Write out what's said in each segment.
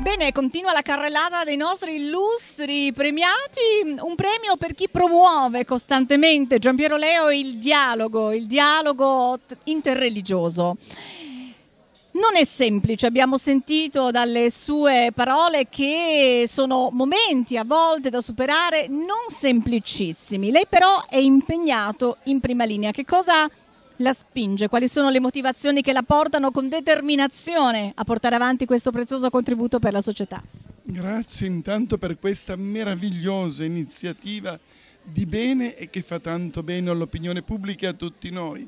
bene, continua la carrellata dei nostri illustri premiati, un premio per chi promuove costantemente, Giampiero Leo, il dialogo, il dialogo interreligioso. Non è semplice, abbiamo sentito dalle sue parole che sono momenti a volte da superare non semplicissimi. Lei però è impegnato in prima linea. Che cosa la spinge? Quali sono le motivazioni che la portano con determinazione a portare avanti questo prezioso contributo per la società? Grazie intanto per questa meravigliosa iniziativa di bene e che fa tanto bene all'opinione pubblica e a tutti noi.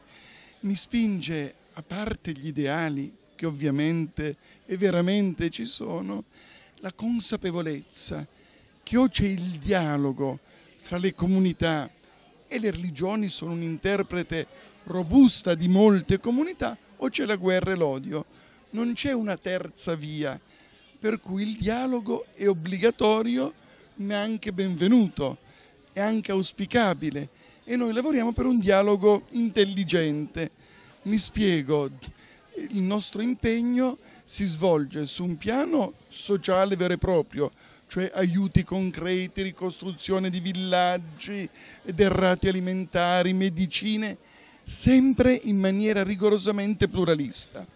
Mi spinge, a parte gli ideali che ovviamente e veramente ci sono, la consapevolezza che o c'è il dialogo fra le comunità e le religioni sono un interprete robusta di molte comunità o c'è la guerra e l'odio. Non c'è una terza via, per cui il dialogo è obbligatorio ma anche benvenuto, è anche auspicabile e noi lavoriamo per un dialogo intelligente. Mi spiego, il nostro impegno si svolge su un piano sociale vero e proprio, cioè aiuti concreti, ricostruzione di villaggi, derrati alimentari, medicine, sempre in maniera rigorosamente pluralista.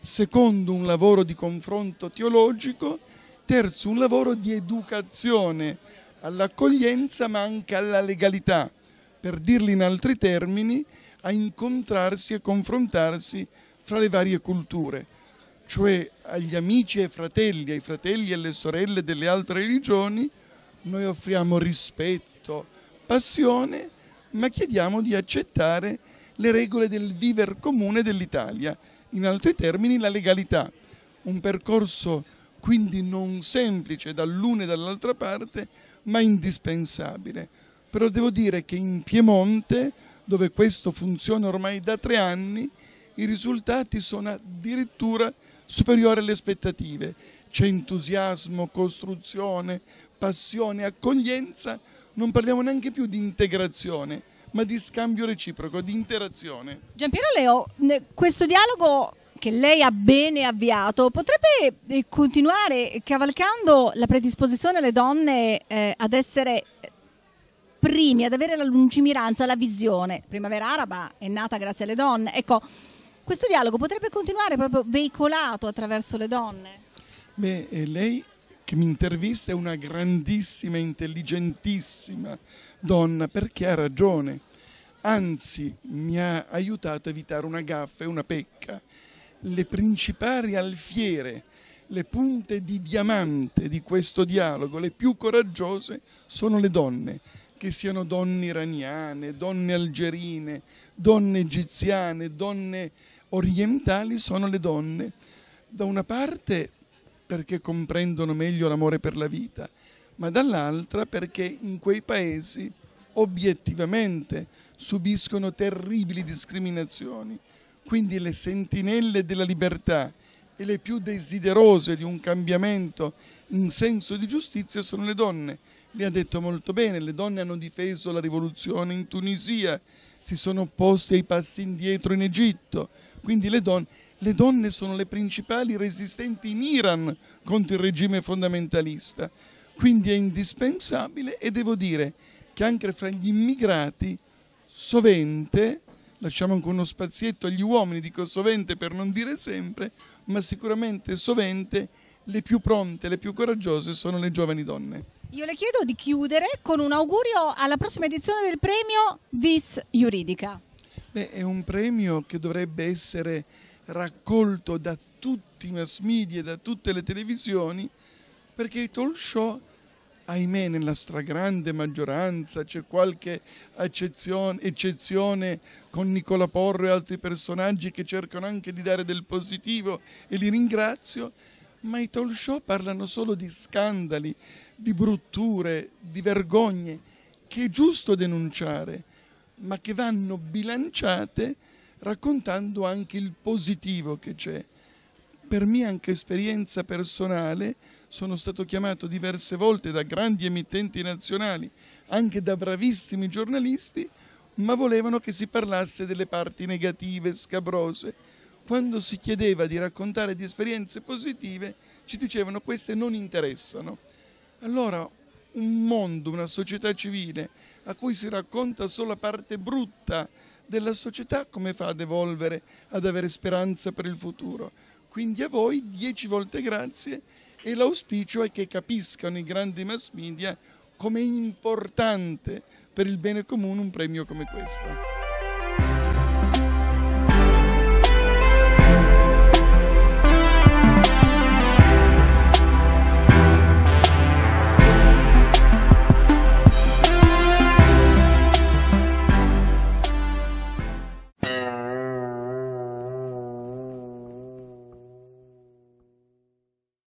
Secondo un lavoro di confronto teologico, terzo un lavoro di educazione all'accoglienza ma anche alla legalità, per dirli in altri termini, a incontrarsi e confrontarsi fra le varie culture, cioè agli amici e fratelli, ai fratelli e alle sorelle delle altre religioni, noi offriamo rispetto, passione, ma chiediamo di accettare le regole del viver comune dell'Italia, in altri termini la legalità. Un percorso quindi non semplice dall'una e dall'altra parte, ma indispensabile. Però devo dire che in Piemonte, dove questo funziona ormai da tre anni, i risultati sono addirittura superiori alle aspettative. C'è entusiasmo, costruzione, passione, accoglienza, non parliamo neanche più di integrazione, ma di scambio reciproco, di interazione. Giampiero Leo, questo dialogo che lei ha bene avviato potrebbe eh, continuare cavalcando la predisposizione alle donne eh, ad essere primi, ad avere la lungimiranza, la visione. Primavera Araba è nata grazie alle donne. Ecco, questo dialogo potrebbe continuare proprio veicolato attraverso le donne? Beh, lei che mi intervista è una grandissima, intelligentissima donna perché ha ragione. Anzi, mi ha aiutato a evitare una gaffa e una pecca. Le principali alfiere, le punte di diamante di questo dialogo, le più coraggiose, sono le donne, che siano donne iraniane, donne algerine, donne egiziane, donne orientali, sono le donne. Da una parte perché comprendono meglio l'amore per la vita, ma dall'altra perché in quei paesi obiettivamente subiscono terribili discriminazioni. Quindi le sentinelle della libertà e le più desiderose di un cambiamento in senso di giustizia sono le donne. Le ha detto molto bene, le donne hanno difeso la rivoluzione in Tunisia, si sono opposte ai passi indietro in Egitto. Quindi le donne, le donne sono le principali resistenti in Iran contro il regime fondamentalista. Quindi è indispensabile e devo dire che anche fra gli immigrati sovente, lasciamo anche uno spazietto agli uomini, dico sovente per non dire sempre, ma sicuramente sovente le più pronte, le più coraggiose sono le giovani donne. Io le chiedo di chiudere con un augurio alla prossima edizione del premio Vis Juridica. Beh, è un premio che dovrebbe essere raccolto da tutti i mass media, da tutte le televisioni, perché i talk show ahimè nella stragrande maggioranza c'è qualche eccezione, eccezione con Nicola Porro e altri personaggi che cercano anche di dare del positivo e li ringrazio, ma i talk show parlano solo di scandali, di brutture, di vergogne che è giusto denunciare, ma che vanno bilanciate raccontando anche il positivo che c'è. Per mia anche esperienza personale, sono stato chiamato diverse volte da grandi emittenti nazionali, anche da bravissimi giornalisti, ma volevano che si parlasse delle parti negative, scabrose. Quando si chiedeva di raccontare di esperienze positive, ci dicevano queste non interessano. Allora un mondo, una società civile a cui si racconta solo la parte brutta della società, come fa ad evolvere, ad avere speranza per il futuro? Quindi a voi dieci volte grazie e l'auspicio è che capiscano i grandi mass media come è importante per il bene comune un premio come questo.